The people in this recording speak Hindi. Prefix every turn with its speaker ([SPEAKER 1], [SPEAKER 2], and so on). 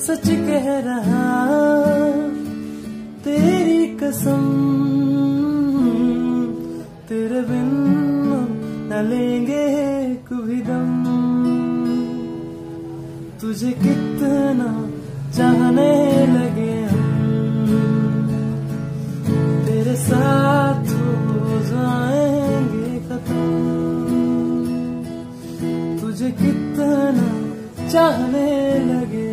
[SPEAKER 1] सच कह रहा, तेरी कसम तेरे बिन न लेंगे कभी दम। तुझे कितना चाहने लगे तेरे साथ हो जाएँगे खत्म। तुझे कितना चाहने लगे